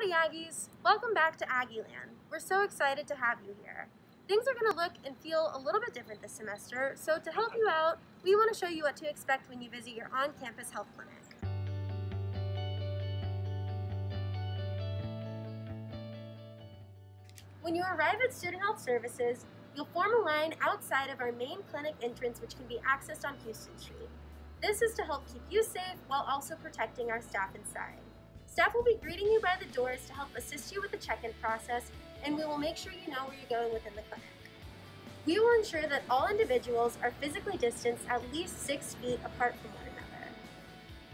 Howdy Aggies! Welcome back to Aggieland. We're so excited to have you here. Things are going to look and feel a little bit different this semester, so to help you out, we want to show you what to expect when you visit your on-campus health clinic. When you arrive at Student Health Services, you'll form a line outside of our main clinic entrance which can be accessed on Houston Street. This is to help keep you safe while also protecting our staff inside. Staff will be greeting you by the doors to help assist you with the check-in process, and we will make sure you know where you're going within the clinic. We will ensure that all individuals are physically distanced at least six feet apart from one another.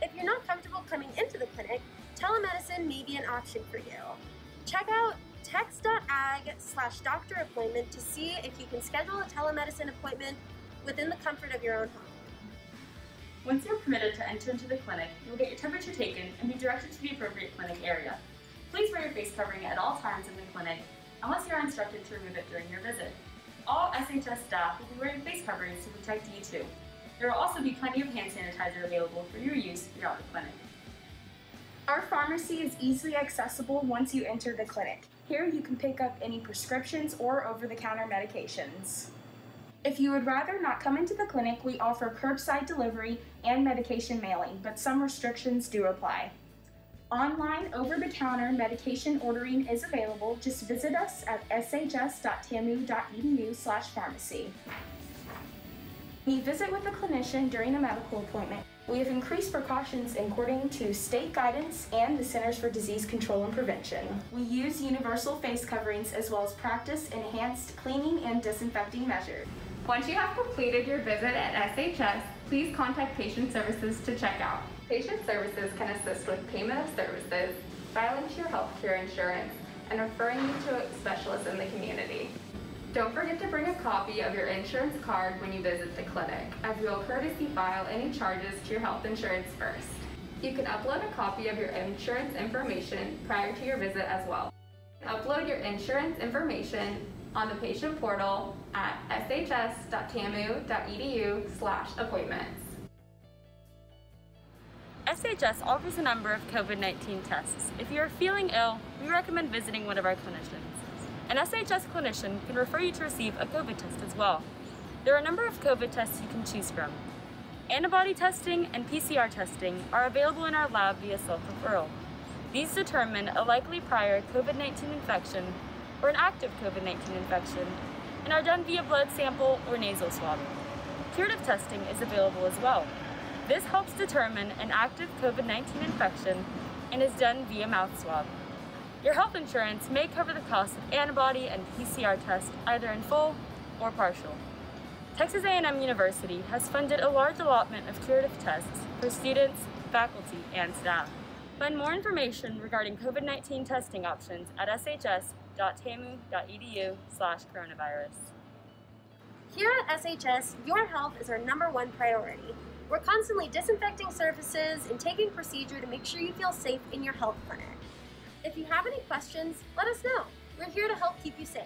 If you're not comfortable coming into the clinic, telemedicine may be an option for you. Check out text.ag slash doctor appointment to see if you can schedule a telemedicine appointment within the comfort of your own home. Once you're permitted to enter into the clinic, you will get your temperature taken and be directed to the appropriate clinic area. Please wear your face covering at all times in the clinic, unless you are instructed to remove it during your visit. All SHS staff will be wearing face coverings to protect you too. There will also be plenty of hand sanitizer available for your use throughout the clinic. Our pharmacy is easily accessible once you enter the clinic. Here you can pick up any prescriptions or over-the-counter medications. If you would rather not come into the clinic, we offer curbside delivery and medication mailing, but some restrictions do apply. Online over-the-counter medication ordering is available. Just visit us at shs.tamu.edu slash pharmacy. We visit with a clinician during a medical appointment, we have increased precautions according to state guidance and the Centers for Disease Control and Prevention. We use universal face coverings as well as practice enhanced cleaning and disinfecting measures. Once you have completed your visit at SHS, please contact Patient Services to check out. Patient Services can assist with payment of services, filing to your healthcare insurance, and referring you to a specialist in the community. Don't forget to bring a copy of your insurance card when you visit the clinic, as we will courtesy file any charges to your health insurance first. You can upload a copy of your insurance information prior to your visit as well. Upload your insurance information on the patient portal at shs.tamu.edu slash appointments. SHS offers a number of COVID-19 tests. If you are feeling ill, we recommend visiting one of our clinicians. An SHS clinician can refer you to receive a COVID test as well. There are a number of COVID tests you can choose from. Antibody testing and PCR testing are available in our lab via self-referral. These determine a likely prior COVID-19 infection or an active COVID-19 infection and are done via blood sample or nasal swab. Curative testing is available as well. This helps determine an active COVID-19 infection and is done via mouth swab. Your health insurance may cover the cost of antibody and PCR tests either in full or partial. Texas A&M University has funded a large allotment of curative tests for students, faculty, and staff. Find more information regarding COVID-19 testing options at shs.tamu.edu slash coronavirus. Here at SHS, your health is our number one priority. We're constantly disinfecting surfaces and taking procedure to make sure you feel safe in your health clinic. If you have any questions, let us know. We're here to help keep you safe.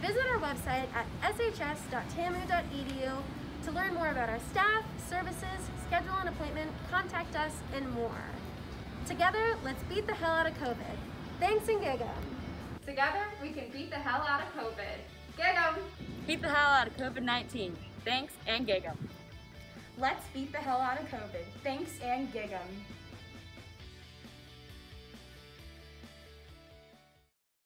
Visit our website at shs.tamu.edu to learn more about our staff, services, schedule an appointment, contact us, and more. Together, let's beat the hell out of COVID. Thanks and gig 'em. Together, we can beat the hell out of COVID. Gig 'em! Beat the hell out of COVID-19. Thanks and gig 'em. Let's beat the hell out of COVID. Thanks and gig 'em.